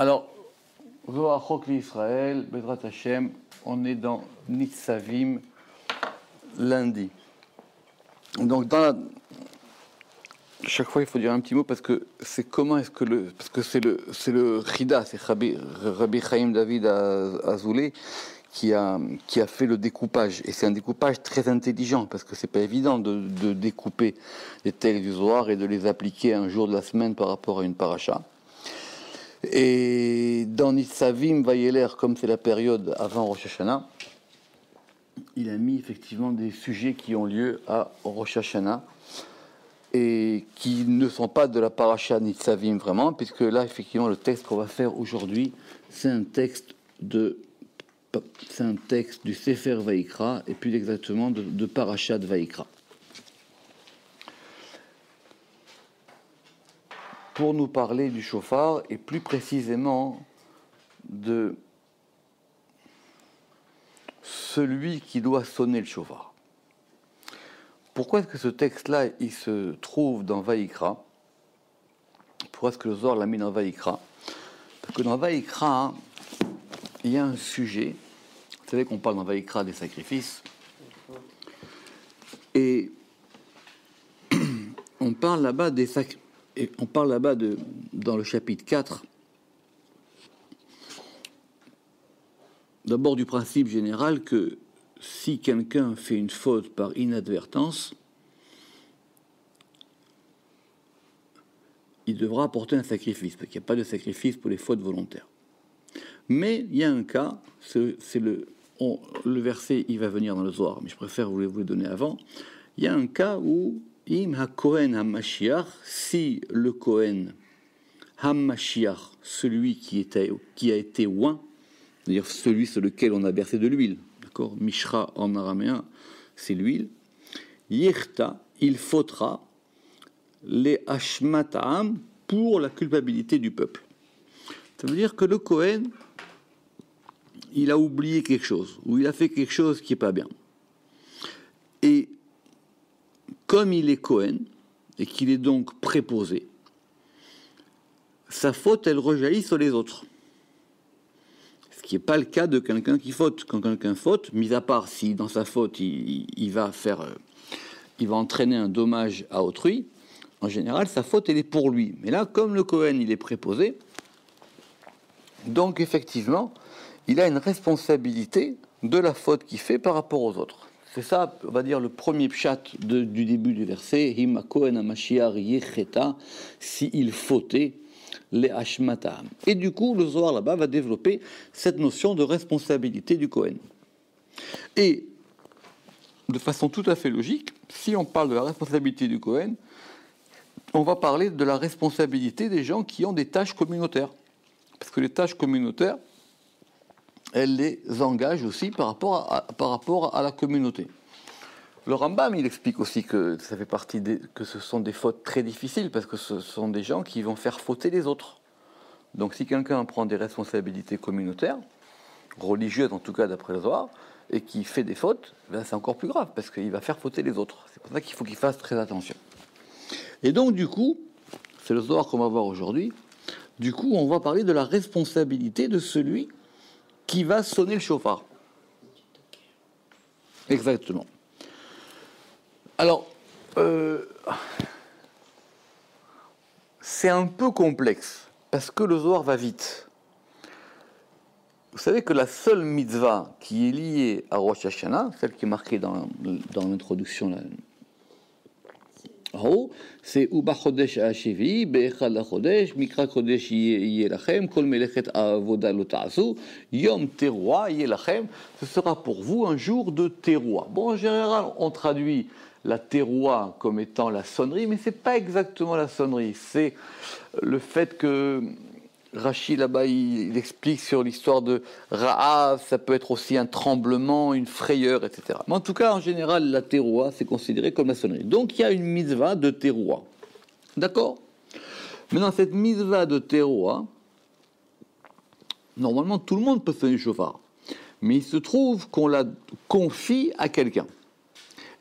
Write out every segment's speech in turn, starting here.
Alors, Zohar Israël, Bedrat Hashem, on est dans Nitzavim lundi. Donc, dans la... chaque fois, il faut dire un petit mot parce que c'est comment est-ce que le. Parce que c'est le, Rida, c'est Rabbi, Chaim David Azoulay qui a, fait le découpage. Et c'est un découpage très intelligent, parce que c'est pas évident de, de, découper les textes du Zohar et de les appliquer un jour de la semaine par rapport à une paracha. Et dans Nitzavim Vayeler, comme c'est la période avant Rosh Hashanah, il a mis effectivement des sujets qui ont lieu à Rosh Hashanah et qui ne sont pas de la paracha Nitzavim vraiment, puisque là, effectivement, le texte qu'on va faire aujourd'hui, c'est un texte de c'est un texte du Sefer Vaikra et plus exactement de, de Parashat Vaikra. Pour nous parler du chauffard et plus précisément de celui qui doit sonner le chauffard. Pourquoi est-ce que ce texte-là, il se trouve dans Vaikra? Pourquoi est-ce que le Zohar l'a mis dans Vaikra? Parce que dans Vaikra, il y a un sujet. Vous savez qu'on parle dans Vaikra des sacrifices. Et on parle là-bas des Et on parle là-bas de, dans le chapitre 4, d'abord du principe général que si quelqu'un fait une faute par inadvertance, il devra apporter un sacrifice, parce qu'il n'y a pas de sacrifice pour les fautes volontaires. Mais il y a un cas, c'est le, le verset, il va venir dans le Zohar, mais je préfère vous le, donner avant. Il y a un cas où im ha-kohen ha-mashiach, si le kohen ha-mashiach, celui qui, était, qui a été oint, c'est-à-dire celui sur lequel on a versé de l'huile, d'accord Mishra en araméen, c'est l'huile. Yirta, il faudra les hashmatam pour la culpabilité du peuple. Ça veut dire que le Cohen, il a oublié quelque chose, ou il a fait quelque chose qui n'est pas bien. Et comme il est Cohen, et qu'il est donc préposé, sa faute, elle rejaillit sur les autres. Ce qui n'est pas le cas de quelqu'un qui faute. Quand quelqu'un faute, mis à part si dans sa faute il, va faire, euh, il va entraîner un dommage à autrui, en général sa faute elle est pour lui. Mais là, comme le Cohen il est préposé, donc effectivement, il a une responsabilité de la faute qu'il fait par rapport aux autres. C'est ça, on va dire, le premier pchat du début du verset, si il fautait les Hashmatam. Et du coup, le Zohar là-bas va développer cette notion de responsabilité du Kohen. Et de façon tout à fait logique, si on parle de la responsabilité du Kohen, on va parler de la responsabilité des gens qui ont des tâches communautaires. Parce que les tâches communautaires, elles les engagent aussi par rapport à, par rapport à la communauté. Le Rambam, il explique aussi que ça fait partie des, que ce sont des fautes très difficiles parce que ce sont des gens qui vont faire fauter les autres. Donc si quelqu'un prend des responsabilités communautaires, religieuses en tout cas d'après le Zohar, et qui fait des fautes, ben c'est encore plus grave parce qu'il va faire fauter les autres. C'est pour ça qu'il faut qu'il fasse très attention. Et donc du coup, c'est le Zohar qu'on va voir aujourd'hui, du coup, on va parler de la responsabilité de celui qui va sonner le chauffard. Exactement. Alors, euh, c'est un peu complexe, parce que le Zohar va vite. Vous savez que la seule mitzvah qui est liée à Rosh Hashanah, celle qui est marquée dans, dans l'introduction c'est Uba Chodesh Hashevi, Be'echad Chodesh, Mikra Chodesh Yelachem, Kol Melechet Avoda Lotazu, Yom Teroua Yelachem, ce sera pour vous un jour de Teroua. Bon, en général, on traduit la Teroua comme étant la sonnerie, mais c'est pas exactement la sonnerie, c'est le fait que Rachid là-bas, il, explique sur l'histoire de Ra'av, ça peut être aussi un tremblement, une frayeur, etc. Mais en tout cas, en général, la teroua, c'est considéré comme la sonnerie. Donc il y a une mitzvah de teroua. D'accord? Maintenant, cette mitzvah de teroua, normalement, tout le monde peut faire du chauffard. Mais il se trouve qu'on la confie à quelqu'un.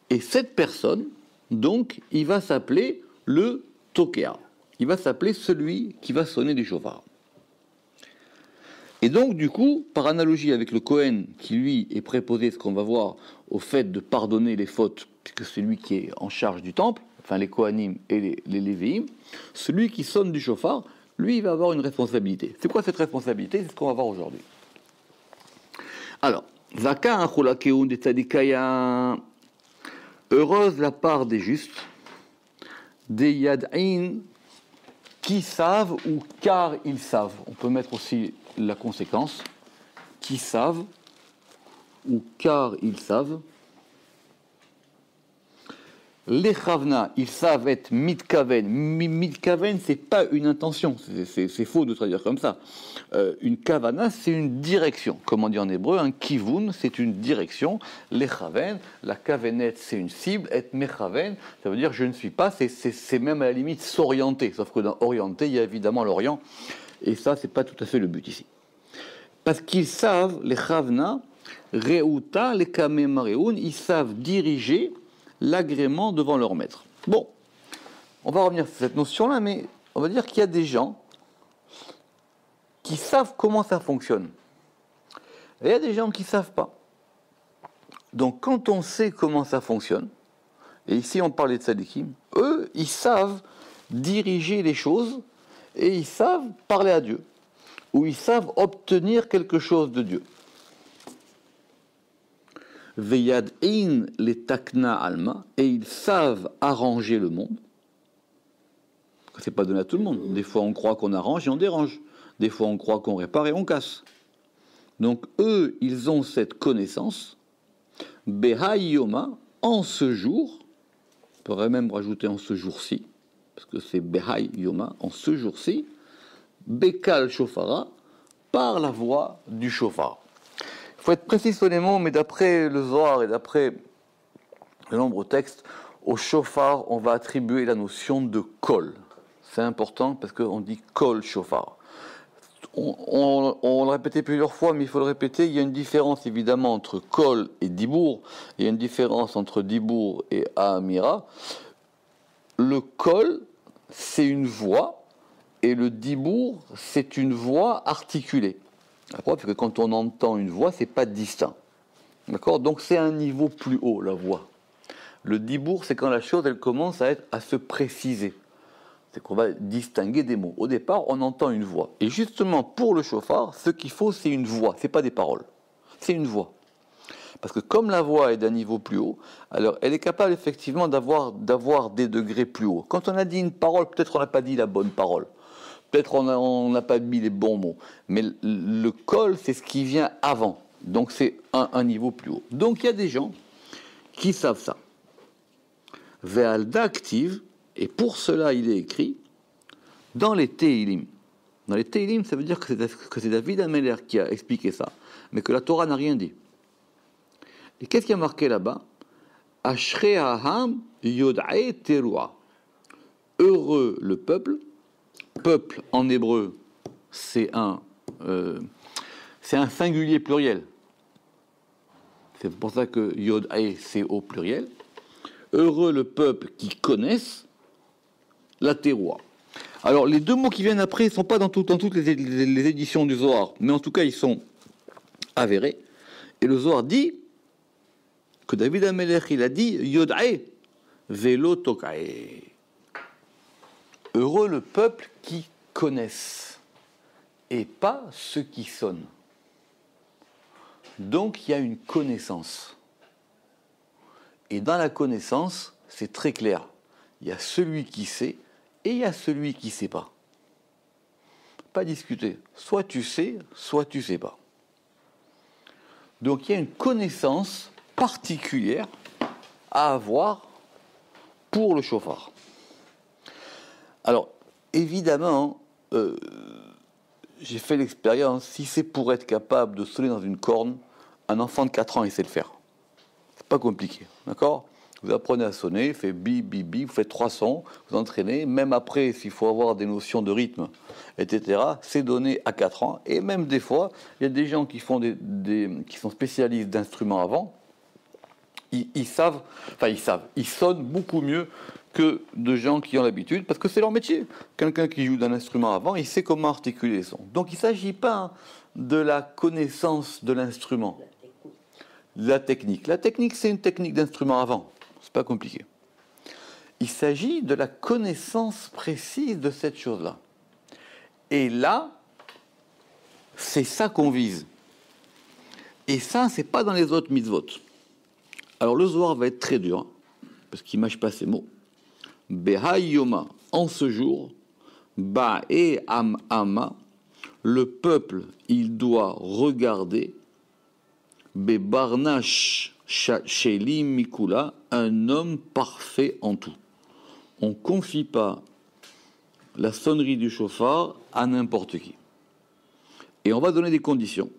Et cette personne, donc, il va s'appeler le tokea. Il va s'appeler celui qui va sonner du chauffard. Et donc, du coup, par analogie avec le Cohen, qui lui est préposé, ce qu'on va voir, au fait de pardonner les fautes, puisque c'est lui qui est en charge du temple, enfin les Kohanim et les, les celui qui sonne du chauffard, lui, il va avoir une responsabilité. C'est quoi cette responsabilité? C'est ce qu'on va voir aujourd'hui. Alors, Zaka des tzadikaya. Heureuse la part des justes, des yad'in qui savent ou car ils savent. On peut mettre aussi la conséquence qui savent ou car ils savent. Les chavna, ils savent être mitkaven. Mitkaven, c'est pas une intention, c'est faux de traduire comme ça. Euh, une kavana, c'est une direction. Comme on dit en hébreu, un kivun, c'est une direction. Les chaven, la kavenet, c'est une cible. Et mechaven, ça veut dire je ne suis pas, c'est même à la limite s'orienter. Sauf que dans orienter, il y a évidemment l'Orient. Et ça, c'est pas tout à fait le but ici. Parce qu'ils savent, les chavna, reuta, les kamemareun, ils savent diriger l'agrément devant leur maître. Bon, on va revenir sur cette notion-là, mais on va dire qu'il y a des gens qui savent comment ça fonctionne. Et il y a des gens qui ne savent pas. Donc quand on sait comment ça fonctionne, et ici on parlait de Sadikim, eux, ils savent diriger les choses et ils savent parler à Dieu, ou ils savent obtenir quelque chose de Dieu. Veyad in les takna alma, et ils savent arranger le monde. C'est pas donné à tout le monde. Des fois, on croit qu'on arrange et on dérange. Des fois, on croit qu'on répare et on casse. Donc, eux, ils ont cette connaissance. Behayoma, en ce jour, on pourrait même rajouter en ce jour-ci, parce que c'est Behay Yoma, en ce jour-ci, Bekal Shofara, par la voix du chauffard faut être précis sur les mots, mais d'après le Zohar et d'après de nombreux textes, au chauffard, on va attribuer la notion de kol. C'est important parce qu'on dit kol chauffard. On, on, l'a répété plusieurs fois, mais il faut le répéter. Il y a une différence évidemment entre kol et dibour. Il y a une différence entre dibour et amira. Le kol, c'est une voix, et le dibour, c'est une voix articulée. D'accord? Parce que quand on entend une voix, c'est pas distinct. D'accord? Donc c'est un niveau plus haut, la voix. Le dibour, c'est quand la chose, elle commence à, être, à se préciser. C'est qu'on va distinguer des mots. Au départ, on entend une voix. Et justement, pour le chauffard, ce qu'il faut, c'est une voix. C'est pas des paroles. C'est une voix. Parce que comme la voix est d'un niveau plus haut, alors elle est capable effectivement d'avoir, des degrés plus hauts. Quand on a dit une parole, peut-être on n'a pas dit la bonne parole. Peut-être on n'a pas mis les bons mots, mais le col, c'est ce qui vient avant. Donc c'est un, niveau plus haut. Donc il y a des gens qui savent ça. Ve'alda active, et pour cela il est écrit dans les Teilim. Dans les Teilim, ça veut dire que c'est David Ameller qui a expliqué ça, mais que la Torah n'a rien dit. Et qu'est-ce qui a marqué là-bas? Heureux le peuple peuple en hébreu, c'est un, euh, singulier pluriel. C'est pour ça que Yod c'est au pluriel. Heureux le peuple qui connaisse la terroir. Alors, les deux mots qui viennent après ne sont pas dans, toutes les, éditions du Zohar, mais en tout cas, ils sont avérés. Et le Zohar dit que David Amelech, il a dit Yod Ae, Velo Tokae. Heureux le peuple qui connaissent et pas ceux qui sonnent. Donc il y a une connaissance. Et dans la connaissance, c'est très clair. Il y a celui qui sait et il y a celui qui ne sait pas. Pas discuter. Soit tu sais, soit tu ne sais pas. Donc il y a une connaissance particulière à avoir pour le chauffard. Alors, évidemment, euh, j'ai fait l'expérience, si c'est pour être capable de sonner dans une corne, un enfant de 4 ans, il sait le faire. C'est pas compliqué, d'accord? Vous apprenez à sonner, fait bi, bi, bi, vous faites trois sons, vous entraînez, même après, s'il faut avoir des notions de rythme, etc., c'est donné à 4 ans. Et même des fois, il y a des gens qui, font des, qui sont spécialistes d'instruments avant, ils, ils, savent, enfin ils savent, ils sonnent beaucoup mieux que de gens qui ont l'habitude, parce que c'est leur métier. Quelqu'un qui joue d'un instrument avant, il sait comment articuler les sons. Donc il ne s'agit pas de la connaissance de l'instrument, la technique. La technique, c'est une technique d'instrument avant, c'est pas compliqué. Il s'agit de la connaissance précise de cette chose-là. Et là, c'est ça qu'on vise. Et ça, c'est pas dans les autres mitzvot. Alors le Zohar va être très dur, parce qu'il mâche pas ses mots. Behayoma, en ce jour, Ba et Am Ama, le peuple, il doit regarder Bebarnash Sheli Mikula, un homme parfait en tout. On ne confie pas la sonnerie du chauffard à n'importe qui. Et on va donner des conditions.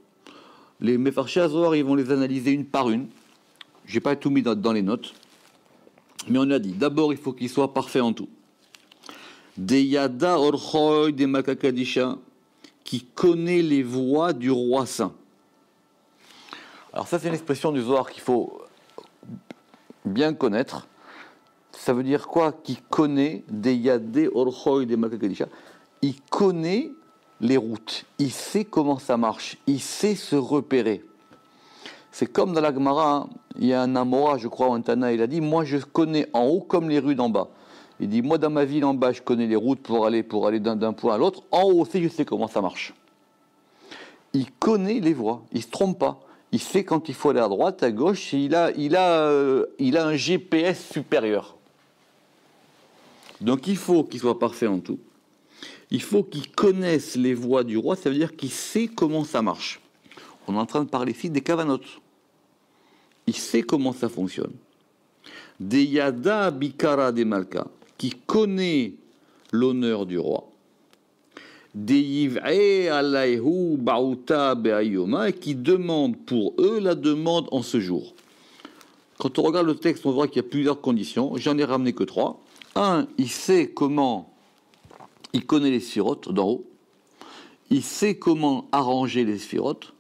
Les Mefarchés ils vont les analyser une par une. Je n'ai pas tout mis dans les notes. Mais on a dit, d'abord, il faut qu'il soit parfait en tout. Des yada orchoy des makakadisha, qui connaît les voix du roi saint. Alors ça, c'est une expression du Zohar qu'il faut bien connaître. Ça veut dire quoi? Qui connaît des yadé orchoy des makakadisha Il connaît les routes. Il sait comment ça marche. Il sait se repérer. C'est comme dans la Gemara, hein. Il y a un Amora, je crois, un Tana, il a dit Moi, je connais en haut comme les rues d'en bas. Il dit Moi, dans ma ville en bas, je connais les routes pour aller, pour aller d'un point à l'autre. En haut aussi, je sais comment ça marche. Il connaît les voies, il ne se trompe pas. Il sait quand il faut aller à droite, à gauche, il a, il a, euh, il a un GPS supérieur. Donc il faut qu'il soit parfait en tout. Il faut qu'il connaisse les voies du roi, ça veut dire qu'il sait comment ça marche. On est en train de parler ici des cavanotes. Il sait comment ça fonctionne. Des Yada Bikara des Malka, qui connaît l'honneur du roi. Alaihu Bauta Be'ayoma, qui demande pour eux la demande en ce jour. Quand on regarde le texte, on voit qu'il y a plusieurs conditions. J'en ai ramené que trois. Un, il sait comment, il connaît les sphirotes d'en haut. Il sait comment arranger les sphirotes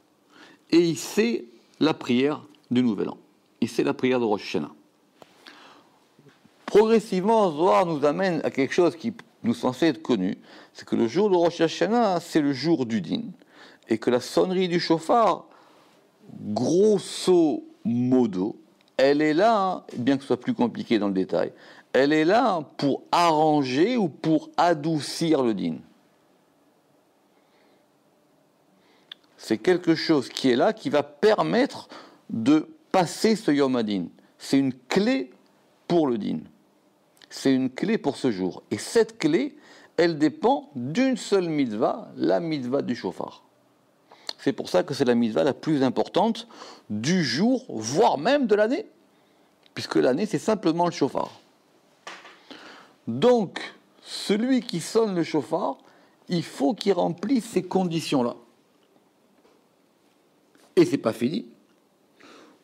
et il sait la prière du Nouvel An. Il sait la prière de Rosh Hashanah. Progressivement, Zohar nous amène à quelque chose qui nous censé être connu, c'est que le jour de Rosh Hashanah, c'est le jour du din, et que la sonnerie du chauffard, grosso modo, elle est là, bien que ce soit plus compliqué dans le détail, elle est là pour arranger ou pour adoucir le din. C'est quelque chose qui est là, qui va permettre de passer ce Yom Adin. C'est une clé pour le din. C'est une clé pour ce jour. Et cette clé, elle dépend d'une seule mitzvah, la mitzvah du chauffard. C'est pour ça que c'est la mitzvah la plus importante du jour, voire même de l'année. Puisque l'année, c'est simplement le chauffard. Donc, celui qui sonne le chauffard, il faut qu'il remplisse ces conditions-là. Et c'est pas fini.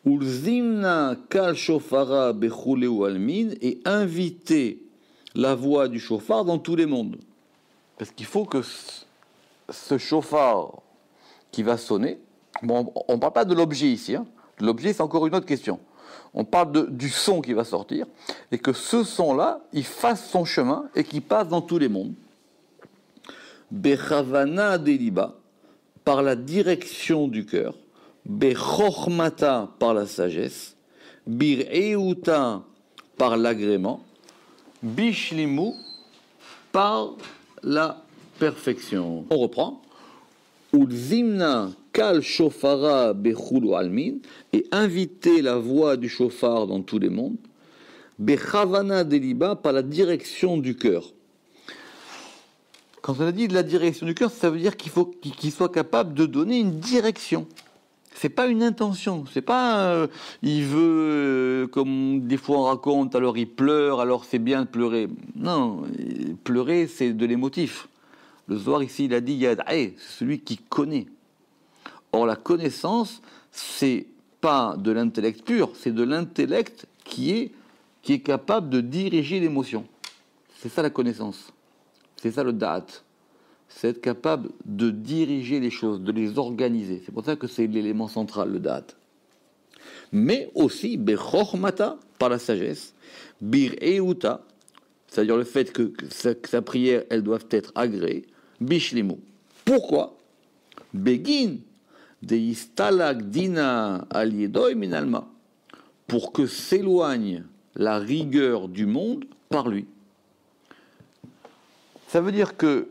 Ulzimna kal shofara almin et inviter la voix du chauffard dans tous les mondes. Parce qu'il faut que ce chauffard qui va sonner, bon, on ne parle pas de l'objet ici, hein. l'objet c'est encore une autre question. On parle du son qui va sortir, et que ce son-là, il fasse son chemin et qu'il passe dans tous les mondes. Bechavana deliba, par la direction du cœur. Bechormata par la sagesse, Bir Euta par l'agrément, Bishlimu par la perfection. On reprend. Ulzimna kal shofara bechulu almin et inviter la voix du chauffard dans tous les mondes. Bechavana deliba par la direction du cœur. Quand on a dit de la direction du cœur, ça veut dire qu'il faut qu'il soit capable de donner une direction. C'est pas une intention, c'est pas euh, il veut, euh, comme des fois on raconte, alors il pleure, alors c'est bien de pleurer. Non, pleurer c'est de l'émotif. Le soir ici il a dit Yad c'est celui qui connaît. Or la connaissance, c'est pas de l'intellect pur, c'est de l'intellect qui est, qui est capable de diriger l'émotion. C'est ça la connaissance. C'est ça le date c'est être capable de diriger les choses, de les organiser. C'est pour ça que c'est l'élément central, le date. Mais aussi, mata par la sagesse, bir euta, c'est-à-dire le fait que, sa, prière, elle doit être agréée, bishlimo. Pourquoi? Begin de istalak dina minalma, pour que s'éloigne la rigueur du monde par lui. Ça veut dire que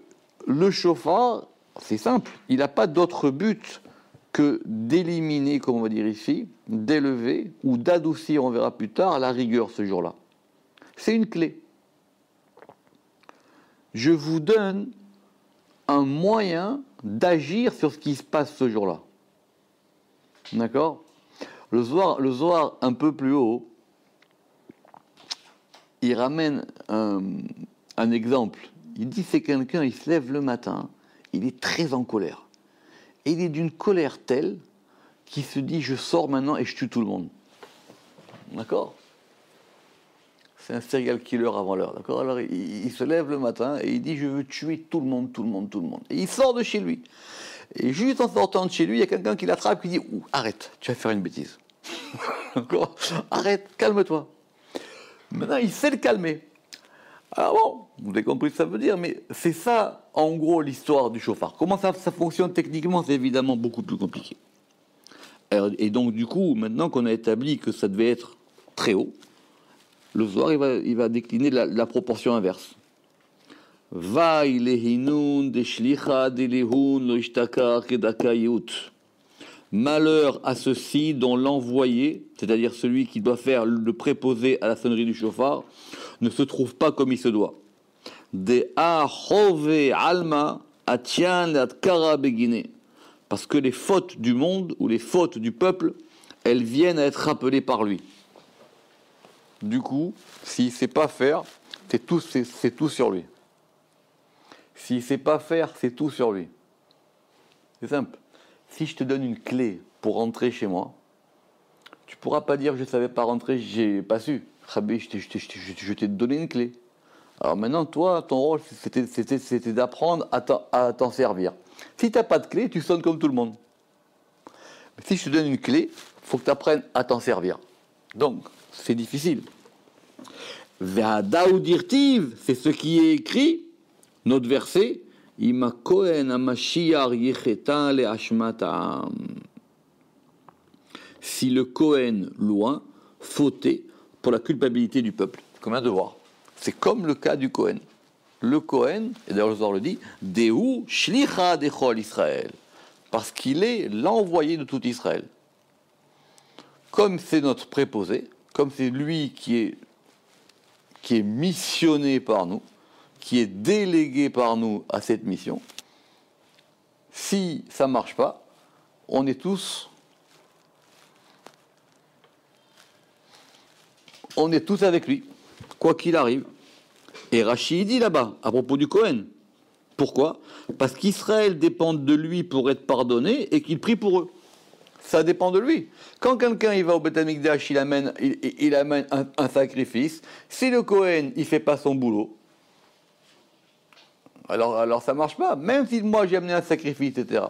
le chauffard, c'est simple, il n'a pas d'autre but que d'éliminer, comme on va dire ici, d'élever ou d'adoucir, on verra plus tard, la rigueur ce jour-là. C'est une clé. Je vous donne un moyen d'agir sur ce qui se passe ce jour-là. D'accord? Le soir, le soir, un peu plus haut, il ramène un exemple. Il dit c'est quelqu'un, il se lève le matin, il est très en colère. Et il est d'une colère telle qu'il se dit je sors maintenant et je tue tout le monde. D'accord? C'est un serial killer avant l'heure. D'accord? Alors il, se lève le matin et il dit je veux tuer tout le monde, tout le monde, tout le monde. Et il sort de chez lui. Et juste en sortant de chez lui, il y a quelqu'un qui l'attrape qui dit arrête, tu vas faire une bêtise. D'accord? Arrête, calme-toi. Maintenant, il sait le calmer. Alors bon, vous avez compris ce que ça veut dire, mais c'est ça, en gros, l'histoire du chauffard. Comment ça, fonctionne techniquement, c'est évidemment beaucoup plus compliqué. et donc, du coup, maintenant qu'on a établi que ça devait être très haut, le soir, il va, décliner la, proportion inverse. Malheur à ceux-ci dont l'envoyé, c'est-à-dire celui qui doit faire le préposé à la sonnerie du chauffard, ne se trouve pas comme il se doit. De alma Parce que les fautes du monde ou les fautes du peuple, elles viennent à être rappelées par lui. Du coup, s'il ne sait pas faire, c'est tout, c'est, tout sur lui. S'il ne sait pas faire, c'est tout sur lui. C'est simple si je te donne une clé pour rentrer chez moi, tu pourras pas dire je ne savais pas rentrer, j'ai pas su. Je t'ai donné une clé. Alors maintenant, toi, ton rôle, c'était d'apprendre à t'en servir. Si tu n'as pas de clé, tu sonnes comme tout le monde. Mais si je te donne une clé, il faut que tu apprennes à t'en servir. Donc, c'est difficile. C'est ce qui est écrit, notre verset, si le Kohen loin fautait pour la culpabilité du peuple. Comme un devoir. C'est comme le cas du Kohen. Le Kohen, et d'ailleurs le Zohar le dit, Dehu shlicha dechol Israël. Parce qu'il est l'envoyé de tout Israël. Comme c'est notre préposé, comme c'est lui qui est, qui est missionné par nous, qui est délégué par nous à cette mission, si ça ne marche pas, on est tous on est tous avec lui, quoi qu'il arrive. Et Rachid dit là-bas, à propos du Cohen, pourquoi? Parce qu'Israël dépend de lui pour être pardonné et qu'il prie pour eux. Ça dépend de lui. Quand quelqu'un va au Beth il amène, il, amène un, sacrifice. Si le Cohen il fait pas son boulot, alors, alors ça marche pas, même si moi j'ai amené un sacrifice, etc.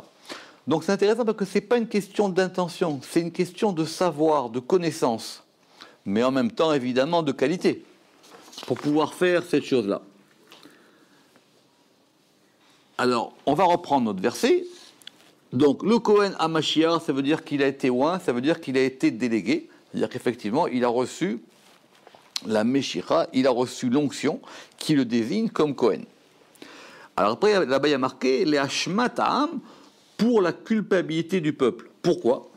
Donc c'est intéressant parce que ce n'est pas une question d'intention, c'est une question de savoir, de connaissance, mais en même temps évidemment de qualité, pour pouvoir faire cette chose-là. Alors, on va reprendre notre verset. Donc, le Kohen Amashiach, ça veut dire qu'il a été oint, ça veut dire qu'il a été délégué, c'est-à-dire qu'effectivement, il a reçu la Meshira, il a reçu l'onction qui le désigne comme Kohen. Alors après, là-bas, il y a marqué les Hashmatam pour la culpabilité du peuple. Pourquoi?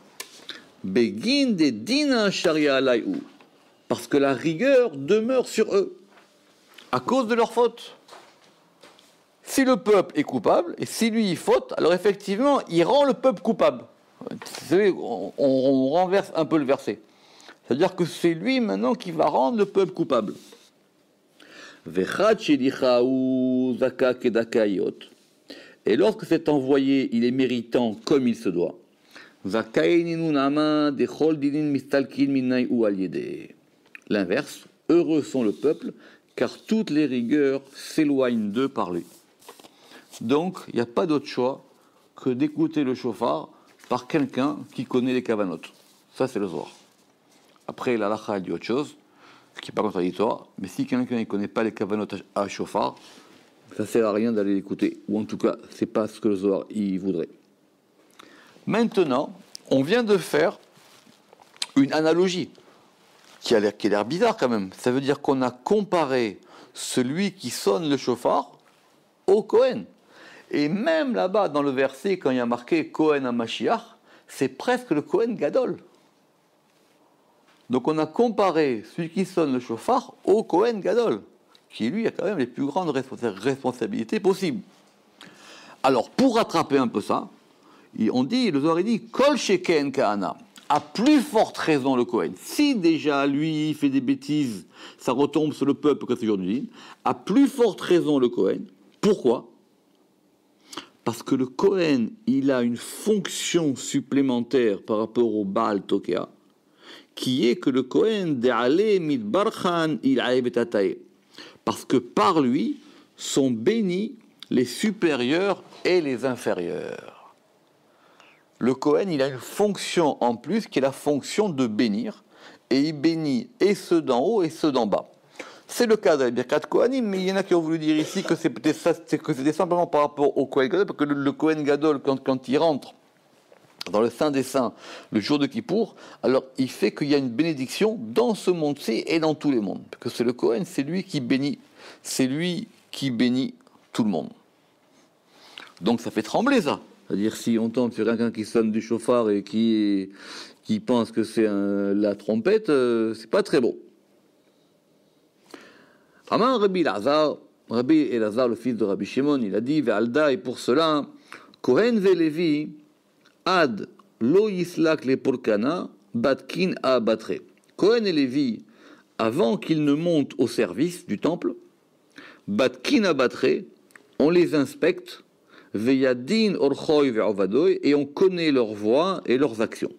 Begin des Dina Sharia Parce que la rigueur demeure sur eux, à cause de leur faute. Si le peuple est coupable, et si lui il faute, alors effectivement, il rend le peuple coupable. On, on renverse un peu le verset. C'est-à-dire que c'est lui maintenant qui va rendre le peuple coupable. Et lorsque cet envoyé, il est méritant comme il se doit, L'inverse, heureux sont le peuple, car toutes les rigueurs s'éloignent d'eux par lui. Donc, il n'y a pas d'autre choix que d'écouter le chauffard par quelqu'un qui connaît les cavanotes. Ça, c'est le Zohar. Après, la dit autre chose ce qui n'est pas contradictoire, mais si quelqu'un ne connaît pas les kavanot à chauffard, ça ne sert à rien d'aller l'écouter, ou en tout cas, ce n'est pas ce que le Zohar il voudrait. Maintenant, on vient de faire une analogie qui a l'air bizarre quand même. Ça veut dire qu'on a comparé celui qui sonne le chauffard au Cohen. Et même là-bas, dans le verset, quand il y a marqué Cohen à Mashiach, c'est presque le Cohen Gadol. Donc on a comparé celui qui sonne le chauffard au Cohen Gadol, qui lui a quand même les plus grandes responsabilités possibles. Alors pour rattraper un peu ça, on dit, le Zohar dit, Kol Sheken Kahana, à plus forte raison le Cohen. Si déjà lui fait des bêtises, ça retombe sur le peuple que c'est aujourd'hui, à plus forte raison le Cohen. Pourquoi? Parce que le Cohen, il a une fonction supplémentaire par rapport au Baal Tokea, qui est que le Cohen de'ale mitbarchan il Parce que par lui sont bénis les supérieurs et les inférieurs le Cohen, il a une fonction en plus qui est la fonction de bénir, et il bénit et ceux d'en haut et ceux d'en bas. C'est le cas de la Kohanim, mais il y en a qui ont voulu dire ici que c'était simplement par rapport au Kohen Gadol, parce que le, Kohen Gadol, quand, quand, il rentre dans le Saint des Saints le jour de Kippour, alors il fait qu'il y a une bénédiction dans ce monde-ci et dans tous les mondes. Parce que c'est le Kohen, c'est lui qui bénit, c'est lui qui bénit tout le monde. Donc ça fait trembler ça. C'est-à-dire si on tombe sur quelqu'un qui sonne du chauffard et qui, qui pense que c'est la trompette, euh, c'est pas très beau. Aman Rabbi Lazar, Rabbi Elazar, le fils de Rabbi Shimon, il a dit Ve'alda, et pour cela, Kohen Velevi, Ad, Lo Yislak le Porkana, Batkin a Batre. Kohen et Lévi, avant qu'ils ne montent au service du temple, Batkin a on les inspecte et on connaît leurs voix et leurs actions.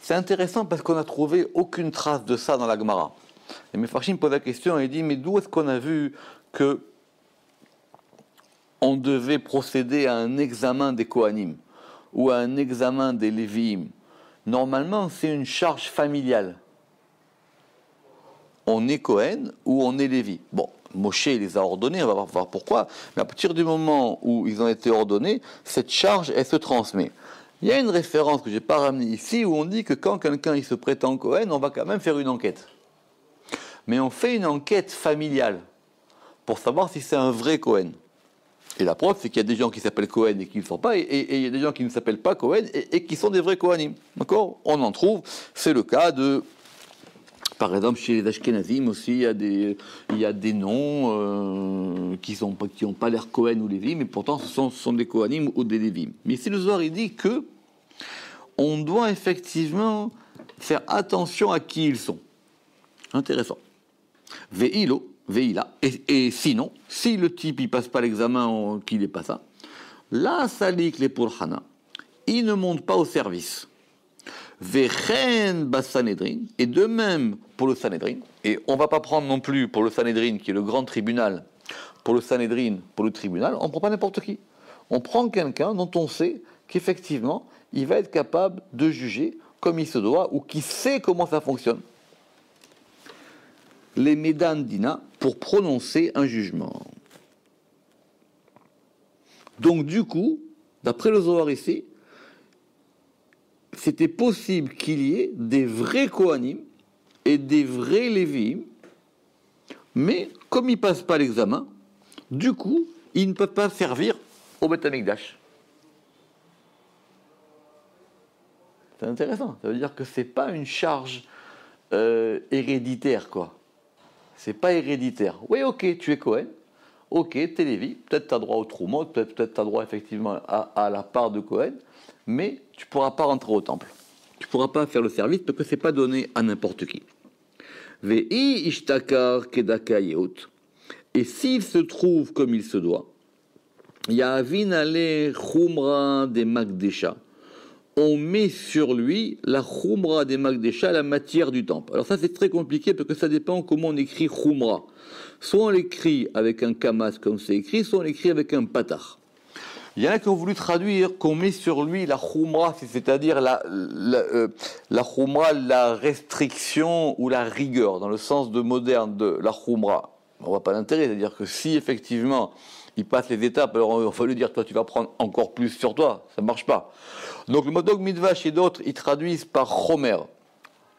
C'est intéressant parce qu'on n'a trouvé aucune trace de ça dans la Gemara. Et Mefarshim pose la question et dit Mais d'où est-ce qu'on a vu que on devait procéder à un examen des Kohanim ou à un examen des Lévi'im? Normalement, c'est une charge familiale. On est Kohen ou on est Lévi. Bon, Moshe les a ordonnés, on va voir pourquoi, mais à partir du moment où ils ont été ordonnés, cette charge, elle se transmet. Il y a une référence que je n'ai pas ramenée ici où on dit que quand quelqu'un se prétend Cohen, on va quand même faire une enquête. Mais on fait une enquête familiale pour savoir si c'est un vrai Cohen. Et la preuve, c'est qu'il y a des gens qui s'appellent Cohen et qui ne sont pas, et, il y a des gens qui ne s'appellent pas Cohen et, et, qui sont des vrais Kohanim. D'accord? On en trouve. C'est le cas de par exemple, chez les Ashkenazim aussi, il y a des, il y a des noms euh, qui n'ont qui pas l'air Cohen ou Lévi, mais pourtant ce sont, des Kohanim ou des Lévi. Mais ici, le Zohar, il dit que on doit effectivement faire attention à qui ils sont. Intéressant. Ve'ilo, ve'ila. Et, et sinon, si le type il passe pas l'examen, qu'il n'est pas ça, la salik les purhana, il ne monte pas au service. Vechen Basanedrin, et de même pour le Sanhedrin, et on ne va pas prendre non plus pour le Sanhedrin, qui est le grand tribunal, pour le Sanhedrin, pour le tribunal, on ne prend pas n'importe qui. On prend quelqu'un dont on sait qu'effectivement, il va être capable de juger comme il se doit, ou qui sait comment ça fonctionne. Les Dina pour prononcer un jugement. Donc du coup, d'après le Zohar ici, c'était possible qu'il y ait des vrais Kohanim et des vrais Lévi'im, mais comme ils ne passent pas l'examen, du coup, ils ne peuvent pas servir au Beth C'est intéressant. Ça veut dire que ce n'est pas une charge euh, héréditaire, quoi. C'est pas héréditaire. Oui, ok, tu es Cohen. Ok, tu es Lévi. Peut-être tu as droit au Troumot, peut-être peut tu as droit effectivement à, à, la part de Cohen mais tu ne pourras pas rentrer au temple. Tu ne pourras pas faire le service parce que ce n'est pas donné à n'importe qui. Et s'il se trouve comme il se doit, des Magdesha. On met sur lui la Khumra des Magdesha, la matière du temple. Alors ça c'est très compliqué parce que ça dépend comment on écrit Khumra. Soit on l'écrit avec un kamas comme c'est écrit, soit on l'écrit avec un patar. Il y en a qui ont voulu traduire qu'on met sur lui la khumra, c'est-à-dire la, la, euh, la restriction ou la rigueur, dans le sens de moderne de la khumra. On voit pas l'intérêt, c'est-à-dire que si effectivement il passe les étapes, alors il va lui dire, toi tu vas prendre encore plus sur toi, ça ne marche pas. Donc le Modog Midvash et d'autres, ils traduisent par Chomer,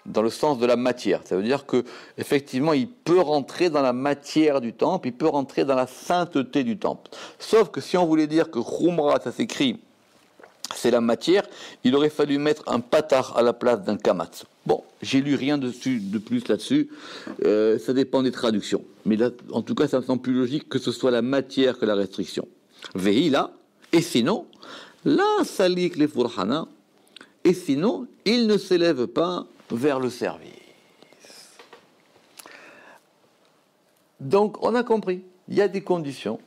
dans le sens de la matière. Ça veut dire que effectivement, il peut rentrer dans la matière du temple, il peut rentrer dans la sainteté du temple. Sauf que si on voulait dire que Khumra, ça s'écrit, c'est la matière, il aurait fallu mettre un patar à la place d'un kamat. Bon, j'ai lu rien dessus, de plus là-dessus, euh, ça dépend des traductions. Mais là, en tout cas, ça me semble plus logique que ce soit la matière que la restriction. Vehi là, et sinon, là, salik les furhana, et sinon, il ne s'élève pas vers le service. Donc, on a compris, il y a des conditions,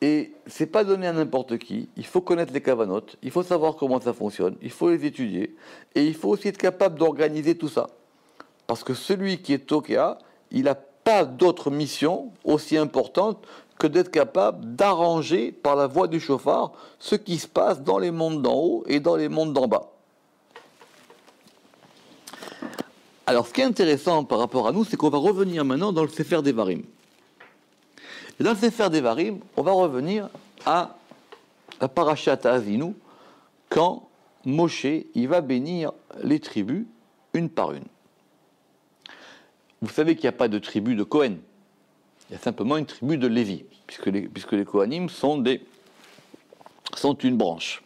et c'est pas donné à n'importe qui. Il faut connaître les cavanotes, il faut savoir comment ça fonctionne, il faut les étudier, et il faut aussi être capable d'organiser tout ça. Parce que celui qui est Tokea, il n'a pas d'autre mission aussi importante que d'être capable d'arranger par la voie du chauffard ce qui se passe dans les mondes d'en haut et dans les mondes d'en bas. Alors, ce qui est intéressant par rapport à nous, c'est qu'on va revenir maintenant dans le Sefer Devarim. Et dans le Sefer Devarim, on va revenir à la Parashat Azinu, quand Moshe va bénir les tribus une par une. Vous savez qu'il n'y a pas de tribu de Cohen. Il y a simplement une tribu de Lévi, puisque les, puisque Kohanim sont, sont une branche.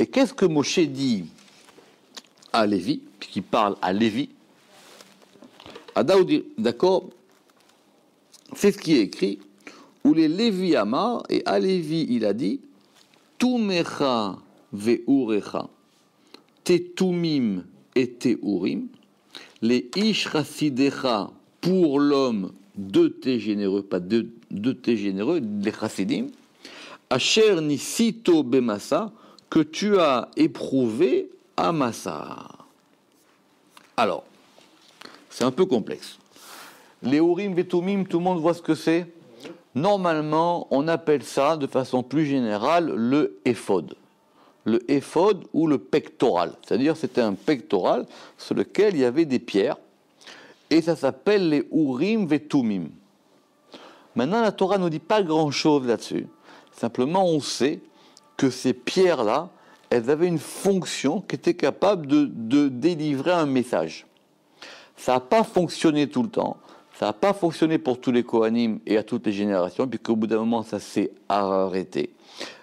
Et qu'est-ce que Moshe dit à Lévi? Qui parle à Lévi, à d'accord. C'est ce qui est écrit, où les Lévi Amar, et à Lévi il a dit, Tumecha ve'urecha, tetumim et teurim, les ish pour l'homme de tes généreux, pas de, de tes généreux, les chassidim, asher nisito bemasa, que tu as éprouvé à Massa. Alors, c'est un peu complexe. Les Urim Vetumim, tout le monde voit ce que c'est Normalement, on appelle ça de façon plus générale le éphod. Le éphod ou le pectoral. C'est-à-dire c'était un pectoral sur lequel il y avait des pierres. Et ça s'appelle les Urim Vetumim. Maintenant, la Torah ne dit pas grand-chose là-dessus. Simplement, on sait que ces pierres-là, elles avaient une fonction qui était capable de, délivrer un message. Ça n'a pas fonctionné tout le temps, ça n'a pas fonctionné pour tous les Kohanim et à toutes les générations, puisqu'au bout d'un moment, ça s'est arrêté.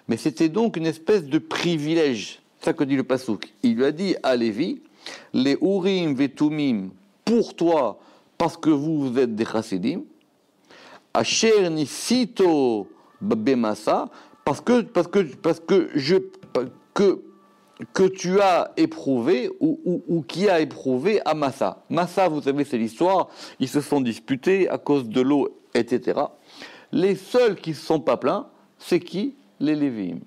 Mais c'était donc une espèce de privilège, ça que dit le Passouk. Il lui a dit à Lévi, les Urim Vetumim, pour toi, parce que vous, vous êtes des Chassidim, Asher Nisito Bemasa, parce que, parce que, parce que je, que, tu as éprouvé ou, qui a éprouvé à Massa. Massa, vous savez, c'est l'histoire, ils se sont disputés à cause de l'eau, etc. Les seuls qui ne sont pas pleins, c'est qui? Les Lévi'im.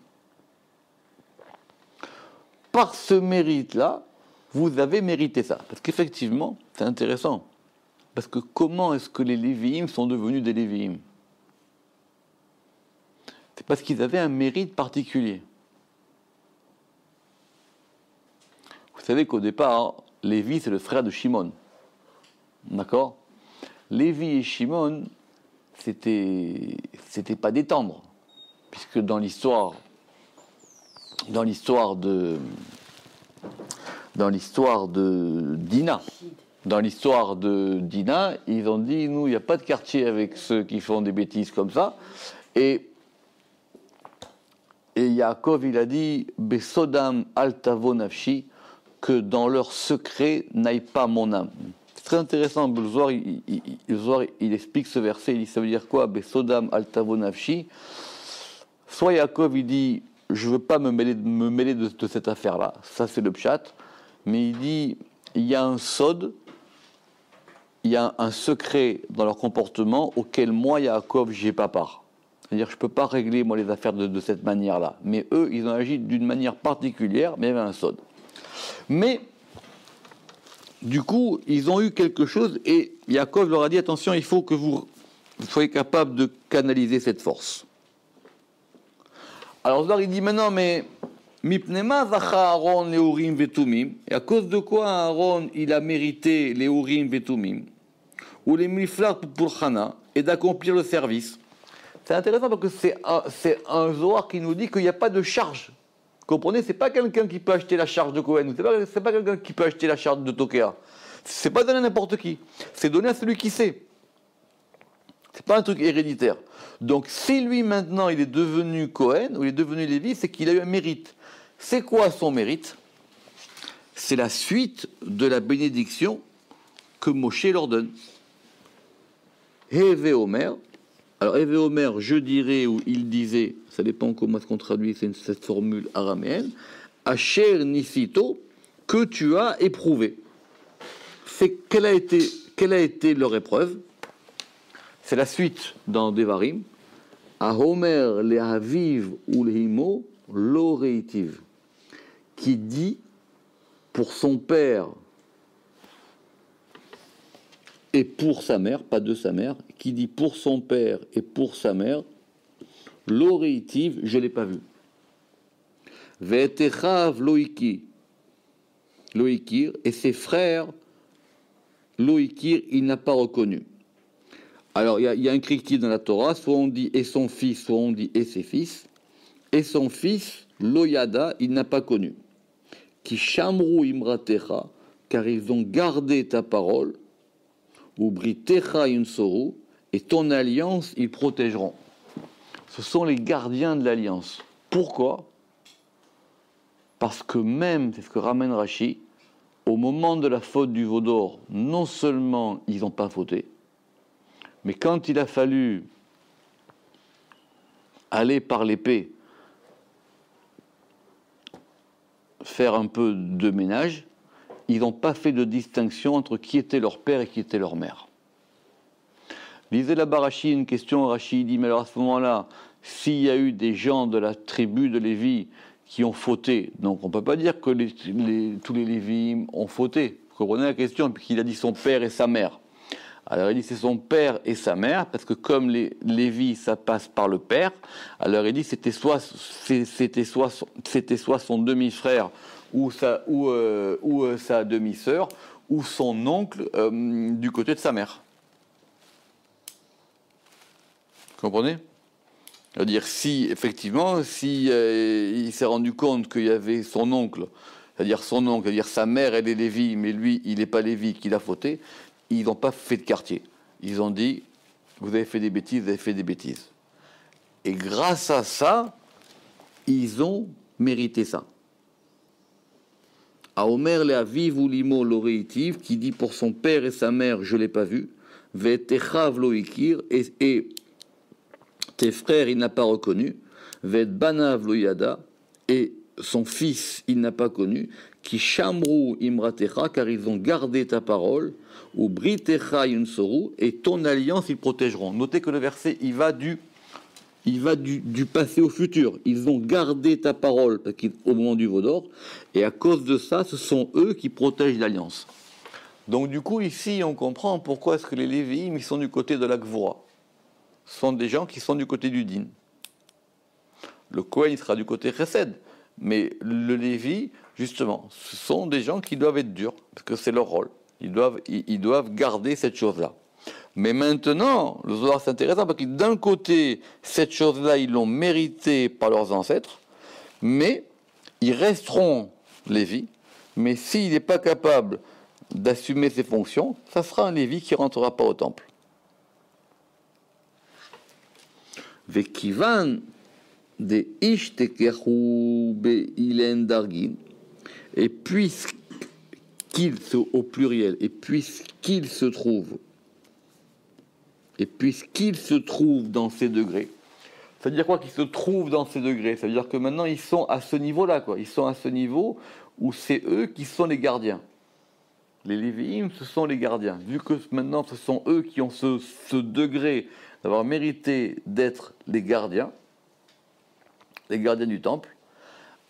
Par ce mérite-là, vous avez mérité ça. Parce qu'effectivement, c'est intéressant. Parce que comment est-ce que les Lévi'im sont devenus des Lévi'im C'est parce qu'ils avaient un mérite particulier. Vous savez qu'au départ, Lévi, c'est le frère de Shimon. D'accord? Lévi et Shimon, c'était, pas des tendres. Puisque dans l'histoire, dans l'histoire de, dans Dina, dans l'histoire de Dina, ils ont dit, nous, il n'y a pas de quartier avec ceux qui font des bêtises comme ça. Et et Yaakov, il a dit, Besodam altavo nafshi, que dans leur secret n'aille pas mon âme. C'est très intéressant, le Zohar, il, explique ce verset, il dit, ça veut dire quoi? Besodam altavo nafshi. Soit Yaakov, il dit, je ne veux pas me mêler, de, cette affaire-là, ça c'est le pshat, mais il dit, il y a un sod, il y a un secret dans leur comportement auquel moi, Yaakov, j'ai pas part. C'est-à-dire je ne peux pas régler moi les affaires de, de cette manière-là. Mais eux, ils ont agi d'une manière particulière, mais il y avait un sod. Mais, du coup, ils ont eu quelque chose et Yaakov leur a dit attention, il faut que vous, soyez capable de canaliser cette force. Alors Zohar, il dit maintenant, mais Mipnema zacha Aaron Léorim Vetumim. Et à cause de quoi Aaron, il a mérité les Urim Vetumim Ou les Miflar pour Hana, et d'accomplir le service. C'est intéressant parce que c'est un, un Zohar qui nous dit qu'il n'y a pas de charge. Comprenez, c'est pas quelqu'un qui peut acheter la charge de Cohen, c'est pas, pas quelqu'un qui peut acheter la charge de Tokea. C'est pas donné à n'importe qui. C'est donné à celui qui sait. C'est pas un truc héréditaire. Donc si lui maintenant il est devenu Cohen ou il est devenu Lévi, c'est qu'il a eu un mérite. C'est quoi son mérite? C'est la suite de la bénédiction que Moshe leur donne. Heve Omer. Alors Heve Omer, je dirais ou il disait, ça dépend comment est-ce qu'on traduit cette formule araméenne, Asher Nisito, que tu as éprouvé. C'est quelle a été, quelle a été leur épreuve? C'est la suite dans Devarim. À Homer le Haviv ou le Himo l'oreitiv, qui dit pour son père et pour sa mère, pas de sa mère, qui dit pour son père et pour sa mère, l'oreitiv, je ne l'ai pas vu. Ve'etechav loiki, loikir, et ses frères, loikir, il n'a pas reconnu. Alors, il y, a- un critique dans la Torah, soit on dit et son fils, soit on dit et ses fils. Et son fils, Loyada, il n'a pas connu. Qui chamrou imratecha, car ils ont gardé ta parole, ou britecha yunsoru, et ton alliance, ils protégeront. Ce sont les gardiens de l'alliance. Pourquoi? Parce que même, c'est ce que ramène Rashi, au moment de la faute du veau d'or, non seulement ils n'ont pas fauté, mais quand il a fallu aller par l'épée faire un peu de ménage, ils n'ont pas fait de distinction entre qui était leur père et qui était leur mère. Lisez là-bas une question, Rachi il dit, mais alors à ce moment-là, s'il y a eu des gens de la tribu de Lévi qui ont fauté, donc on ne peut pas dire que tous les Lévites ont fauté. Vous comprenez la question Puisqu'il a dit son père et sa mère. Alors il dit c'est son père et sa mère, parce que comme les Lévi, ça passe par le père, alors il dit c'était soit, c'était soit, c'était soit son demi-frère ou sa, ou, euh, euh, sa demi-sœur, ou son oncle euh, du côté de sa mère. Vous comprenez? C'est-à-dire si effectivement, si euh, il s'est rendu compte qu'il y avait son oncle, c'est-à-dire son oncle, c'est-à-dire sa mère elle est Lévi, mais lui il n'est pas Lévi, qu'il a fauté, ils n'ont pas fait de quartier. Ils ont dit vous avez fait des bêtises, vous avez fait des bêtises. Et grâce à ça, ils ont mérité ça. À Omer le Aviv ou Limo qui dit pour son père et sa mère, je ne l'ai pas vu, Vetechav et, frères, il n'a pas reconnu, et son fils, il n'a pas connu, qui chamrou imratecha, car ils ont gardé ta parole, ou britecha yunsoru, et ton alliance, ils protégeront. Notez que le verset, il va du il va du, du passé au futur. Ils ont gardé ta parole au moment du Vaudor, et à cause de ça, ce sont eux qui protègent l'alliance. Donc du coup, ici, on comprend pourquoi est-ce que les Lévi'im, ils sont du côté de la Gvora. Sont des gens qui sont du côté du Din. Le Kohen, il sera du côté Chesed. Mais le Lévi, justement, ce sont des gens qui doivent être durs, parce que c'est leur rôle. Ils doivent, ils, ils doivent garder cette chose-là. Mais maintenant, le Zohar c'est intéressant parce que d'un côté, cette chose-là, ils l'ont méritée par leurs ancêtres, mais ils resteront Lévi. Mais s'il n'est pas capable d'assumer ses fonctions, ça sera un Lévi qui ne rentrera pas au temple. Vekivan de Ishtekehu Beilen Dargin, et puisqu'il se, au pluriel, et puisqu'il se trouve et puisqu'ils se trouvent dans ces degrés, ça veut dire quoi qu'ils se trouvent dans ces degrés? Ça veut dire que maintenant ils sont à ce niveau-là, quoi. Ils sont à ce niveau où c'est eux qui sont les gardiens. Les Lévi'im, ce sont les gardiens. Vu que maintenant ce sont eux qui ont ce degré d'avoir mérité d'être les gardiens, les gardiens du temple,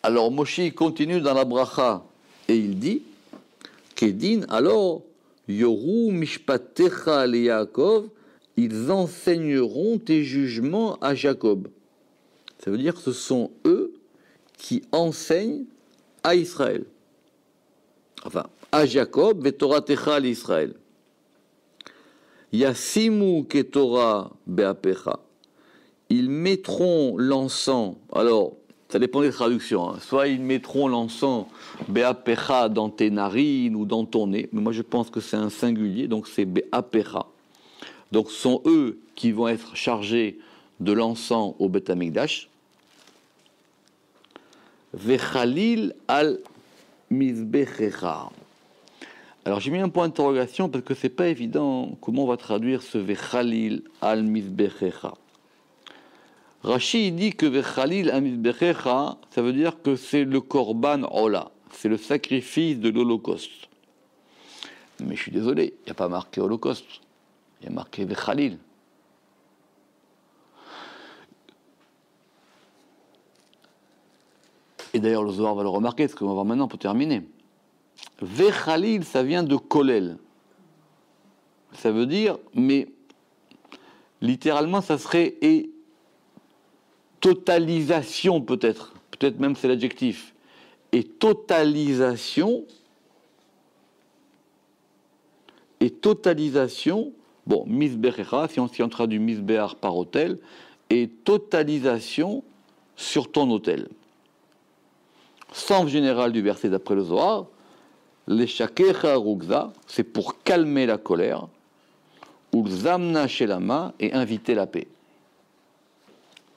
alors Moshe continue dans la bracha et il dit Kedin, alors Yoru Mishpatecha le Yaakov, ils enseigneront tes jugements à Jacob. Ça veut dire que ce sont eux qui enseigne à Israël. Enfin, à Jacob, Vetoratecha l'Israël. Yasimu ketora beapecha. Ils mettront l'encens. Alors, ça dépend des traductions. Hein. Soit ils mettront l'encens beapecha dans tes narines ou dans ton nez. Mais moi, je pense que c'est un singulier, donc c'est beapecha. Donc, ce sont eux qui vont être chargés de l'encens au Beth Amikdash. Vechalil al mizbechecha. Alors j'ai mis un point d'interrogation parce que c'est pas évident comment on va traduire ce Vechalil al Mizbechecha. Rashi dit que Vechalil al Mizbechecha, ça veut dire que c'est le Korban Ola, c'est le sacrifice de l'Holocauste. Mais je suis désolé, il n'y a pas marqué Holocauste, il y a marqué Vechalil. Et d'ailleurs, le Zohar va le remarquer, ce qu'on va voir maintenant pour terminer. Vechalil, ça vient de kolel. Ça veut dire, mais littéralement, ça serait et totalisation peut-être. Peut-être même c'est l'adjectif. Et totalisation. Et totalisation. Bon, misberecha, si on, si on traduit misbear par hôtel, et totalisation sur ton hôtel. Sens général du verset d'après le Zohar, les rugza, c'est pour calmer la colère, ou zamna shelama et inviter la paix.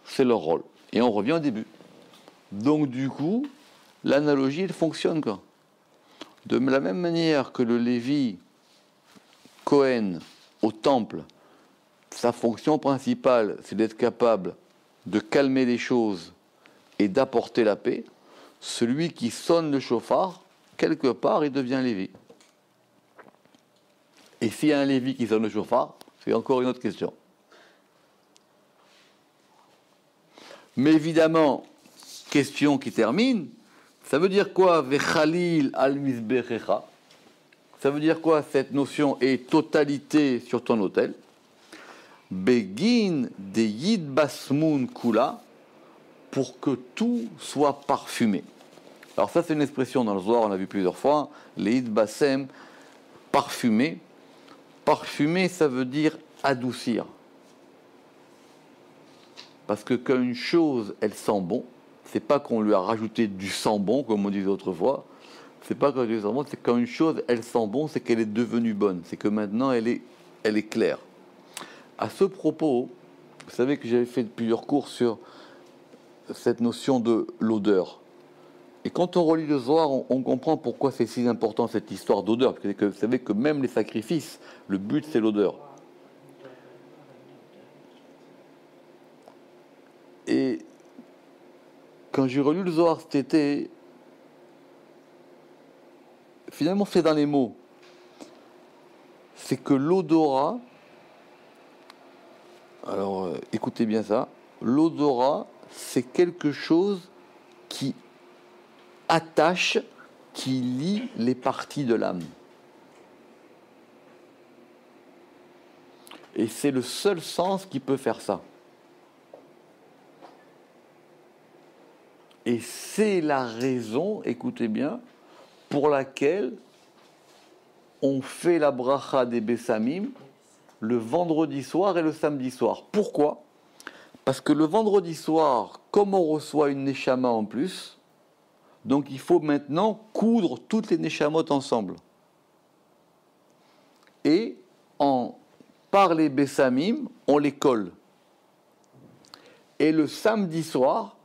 C'est leur rôle. Et on revient au début. Donc du coup, l'analogie, elle fonctionne quoi. De la même manière que le Lévi Cohen au temple, sa fonction principale, c'est d'être capable de calmer les choses et d'apporter la paix. Celui qui sonne le chauffard, quelque part, il devient Lévi. Et s'il y a un Lévi qui sonne le chauffard, c'est encore une autre question. Mais évidemment, question qui termine, ça veut dire quoi Vechalil al Ça veut dire quoi cette notion est totalité sur ton hôtel? Begin de Yid Basmoun Kula pour que tout soit parfumé. Alors ça c'est une expression dans le Zohar, on l'a vu plusieurs fois, l'Eid Bassem, parfumé. Parfumé, ça veut dire adoucir. Parce que quand une chose, elle sent bon, c'est pas qu'on lui a rajouté du sang bon, comme on disait autrefois. C'est pas quand elle sent bon, c'est quand une chose, elle sent bon, c'est qu'elle est devenue bonne. C'est que maintenant, elle est, elle est claire. À ce propos, vous savez que j'avais fait plusieurs cours sur cette notion de l'odeur. Et quand on relit le Zohar, on, comprend pourquoi c'est si important cette histoire d'odeur. Parce que vous savez que même les sacrifices, le but c'est l'odeur. Et quand j'ai relu le Zohar cet été, finalement c'est dans les mots. C'est que l'odorat, alors euh, écoutez bien ça, l'odorat c'est quelque chose qui attache, qui lie les parties de l'âme. Et c'est le seul sens qui peut faire ça. Et c'est la raison, écoutez bien, pour laquelle on fait la bracha des Bessamim le vendredi soir et le samedi soir. Pourquoi? Parce que le vendredi soir, comme on reçoit une Neshama en plus, donc il faut maintenant coudre toutes les Neshamot ensemble. Et en, par les Bessamim, on les colle. Et le samedi soir,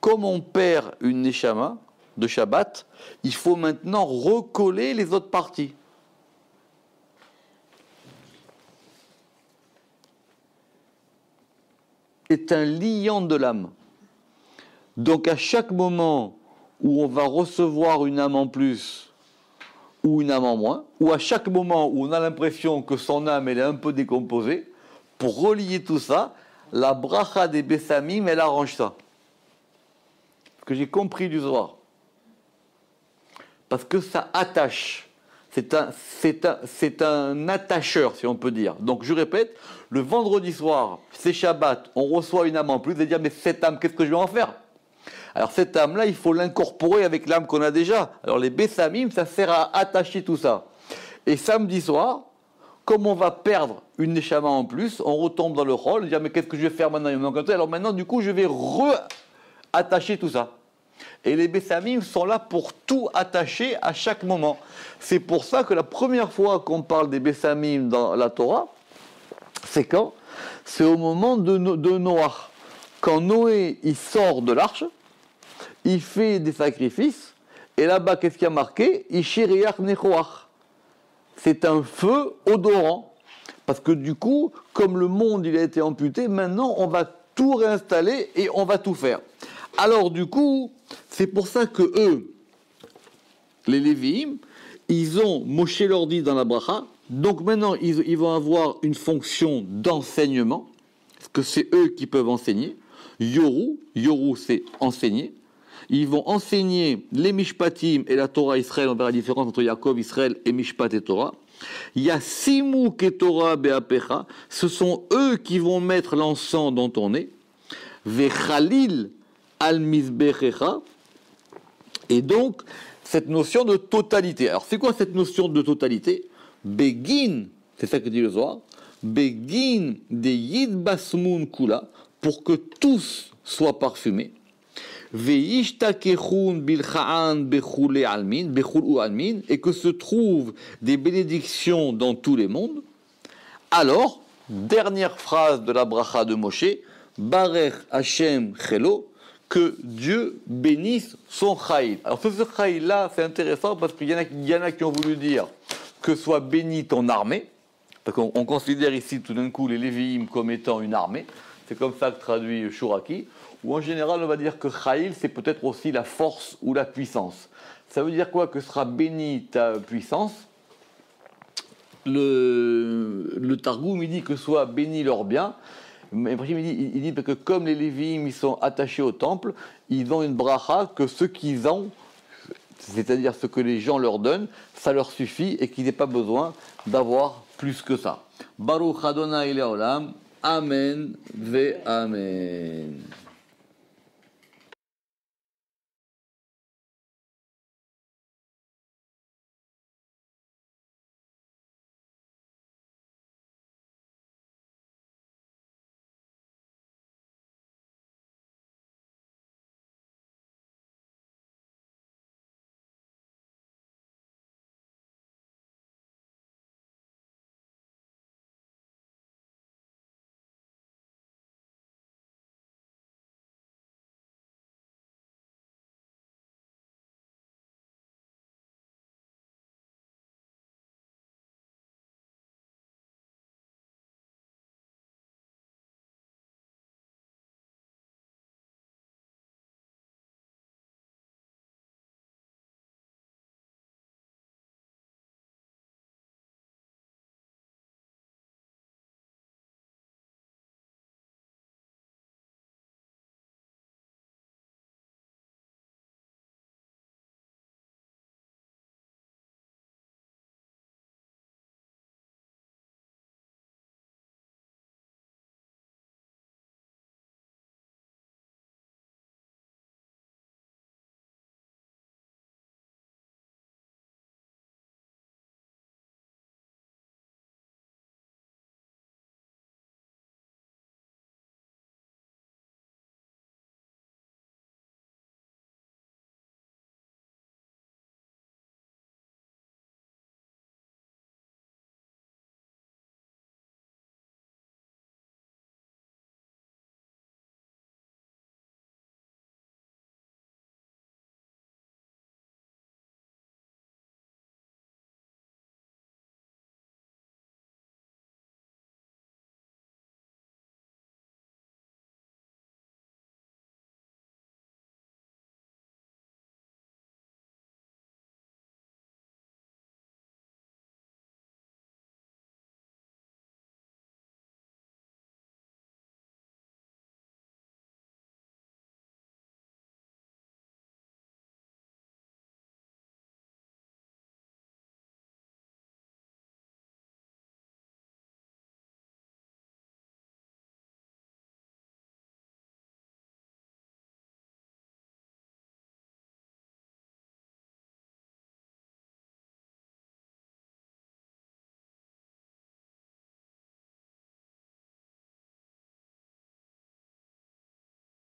comme on perd une Neshama de Shabbat, il faut maintenant recoller les autres parties. C'est un liant de l'âme. Donc à chaque moment où on va recevoir une âme en plus ou une âme en moins, ou à chaque moment où on a l'impression que son âme elle est un peu décomposée, pour relier tout ça, la bracha des Bessamim, elle arrange ça. Ce que j'ai compris du Zohar. Parce que ça attache. C'est un, c'est, un, c'est un attacheur, si on peut dire. Donc je répète, le vendredi soir, c'est Shabbat, on reçoit une âme en plus, et dire, mais cette âme, qu'est-ce que je vais en faire? Alors cette âme-là, il faut l'incorporer avec l'âme qu'on a déjà. Alors les Bessamim, ça sert à attacher tout ça. Et samedi soir, comme on va perdre une neshama en plus, on retombe dans le rôle, on dit ah, mais qu'est-ce que je vais faire maintenant? Alors maintenant, du coup, je vais re-attacher tout ça. Et les Bessamim sont là pour tout attacher à chaque moment. C'est pour ça que la première fois qu'on parle des Bessamim dans la Torah, c'est quand? C'est au moment de, de Noah. Quand Noé il sort de l'arche, il fait des sacrifices, et là-bas, qu'est-ce qu'il y a marqué? C'est un feu odorant. Parce que du coup, comme le monde il a été amputé, maintenant on va tout réinstaller et on va tout faire. Alors du coup, c'est pour ça que eux, les Lévi'im, ils ont Moshe l'ordi dans la bracha, donc maintenant ils, vont avoir une fonction d'enseignement, parce que c'est eux qui peuvent enseigner. Yoru, Yoru c'est enseigner. Ils vont enseigner les Mishpatim et la Torah Israël, on verra la différence entre Yaakov, Israël et Mishpat et Torah. Il y a Simu Torah Beapecha, ce sont eux qui vont mettre l'encens dans ton nez. Vechalil al et donc cette notion de totalité. Alors c'est quoi cette notion de totalité? Begin, c'est ça que dit le soir, Begin de Yid Basmun Kula, pour que tous soient parfumés. Et que se trouvent des bénédictions dans tous les mondes. Alors, dernière phrase de la bracha de Moshe, Barech Hashem Chelo, que Dieu bénisse son chayil. Alors ce chayil là, c'est intéressant parce qu'il y, en a qui ont voulu dire que soit béni ton armée, parce qu'on considère ici tout d'un coup les Lévi'im comme étant une armée, c'est comme ça que traduit Shuraki, ou en général on va dire que chayil c'est peut-être aussi la force ou la puissance. Ça veut dire quoi Que sera béni ta puissance? Le, le Targum il dit que soit béni leur bien, mais il dit, que comme les Lévi'im ils sont attachés au temple, ils ont une bracha que ce qu'ils ont, c'est-à-dire ce que les gens leur donnent, ça leur suffit et qu'ils n'aient pas besoin d'avoir plus que ça. Baruch Adonai Amen ve Amen.